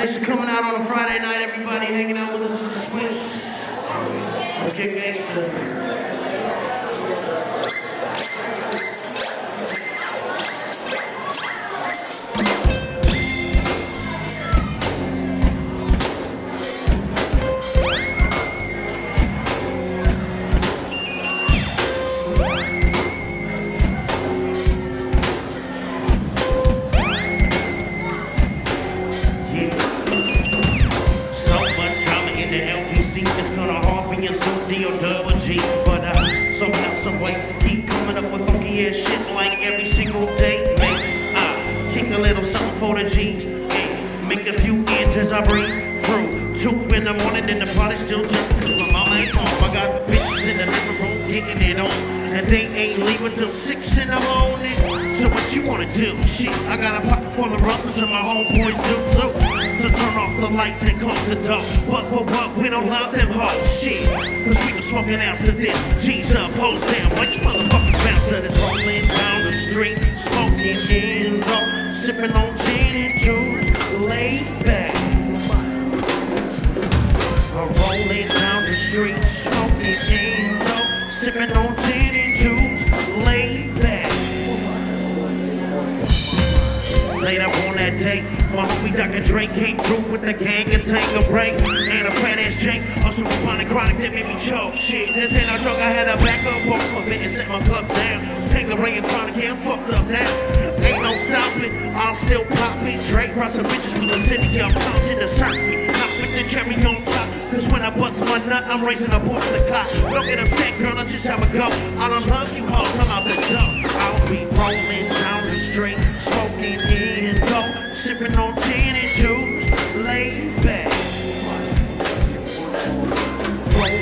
Thanks for coming out on a Friday night, everybody, hanging out with us But I somehow, some way, keep coming up with funky ass shit like every single day. Make I kick a little something for the G's. Make a few ends as I breathe through. Two in the morning and the party still jumping. Cause my mama ain't home. I got bitches in the living room getting it on. And they ain't leaving till six in the morning. So what you wanna do? Shit, I got a pocket full of rubbers and my homeboys do too. So turn off the lights and close the door. But for what? We don't love them hoes. Shit, smoking out to this. G's up, hoes down. Which motherfuckers bounce to this rolling down the street, smoking in low, sipping on gin and juice, laid back. Rolling down the street, smoking in low, sipping on gin and juice, laid back. Laid up on that date, my homie Dr. Dre came through with the gang and sang a break. And a fat ass chronic that made me choke. Shit, this ain't no joke, I had a back up off of it and set my club down. Take the ray and chronic, yeah, I'm fucked up now. Ain't no stopping, I'll still pop it. Dre brought some bitches from the city, I'm in the circuit. Not with the cherry on top. Cause when I bust my nut, I'm raising up off the clock. Don't get upset, girl, that's just how it go. I don't love you hoes, I'm out the door. I'll be rolling down the street, smoking in dope, sipping on gin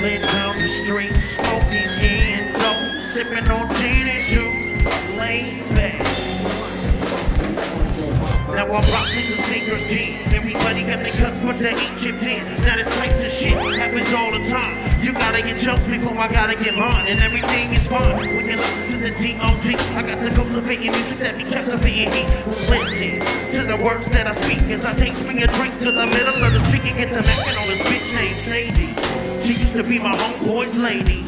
Down the street, smoking in dope, sipping on gin and juice, laid back. Now I'm rocking some secrets G. Everybody got their cuts, but they ain't chipped in. Now this types of shit happens all the time. You gotta get jokes before I gotta get mine, and everything is fine. When you listen to the D.O.G., I got to cultivate your music that be captivating heat. Listen to the words that I speak as I take swing and drink to the middle of the street and get to macking to be my homeboy's lady.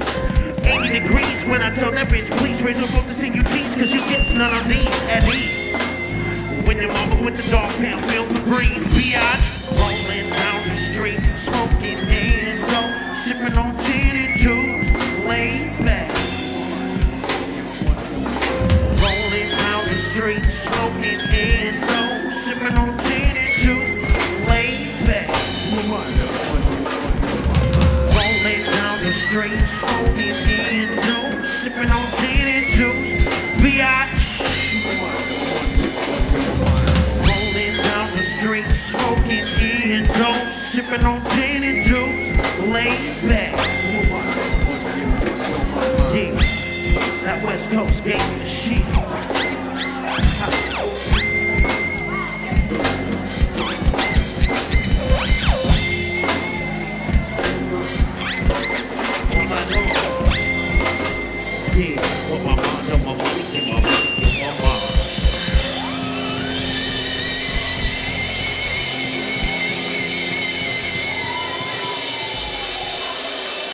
80 degrees when I tell that bitch, please raise her in your teeth, cause you get none of these at ease. When your mama with the dog pound, feel the breeze, biatch. Rolling down the street, smoking in dope, sipping on gin and juice, laid back. Rolling down the street, smoking in street, smoking in dope, sipping on gin and juice, biatch. Rolling down the street, smoking in dope, sipping on gin and juice, laid back. Yeah, that West Coast gangster shit.